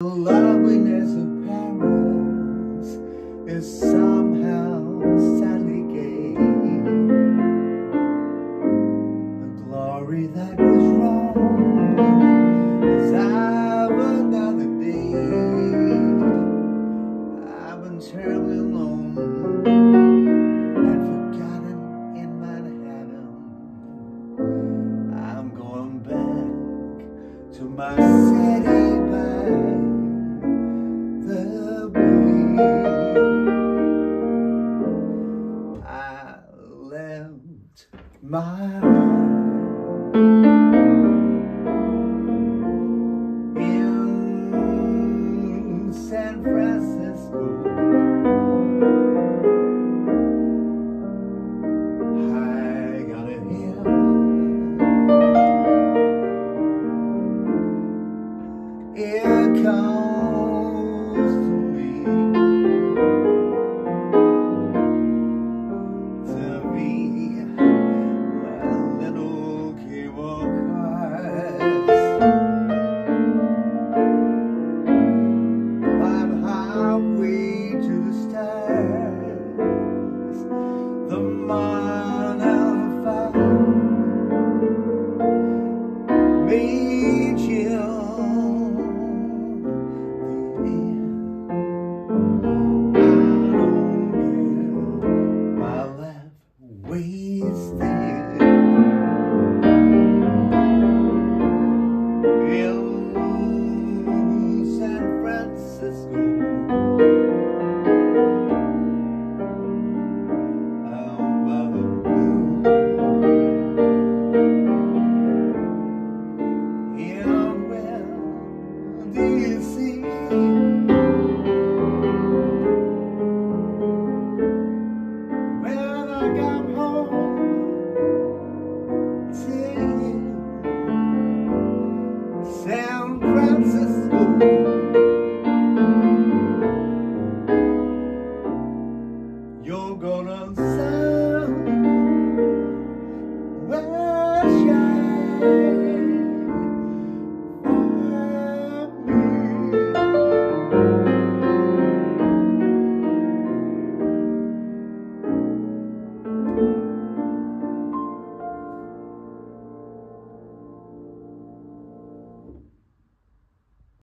The loveliness of Paris is somehow sadly gay. The glory that was wrong is out another day. I've been terribly alone and forgotten in Manhattan. I'm going back to myself. My heart in San Francisco. I gotta hear it comes. you're gonna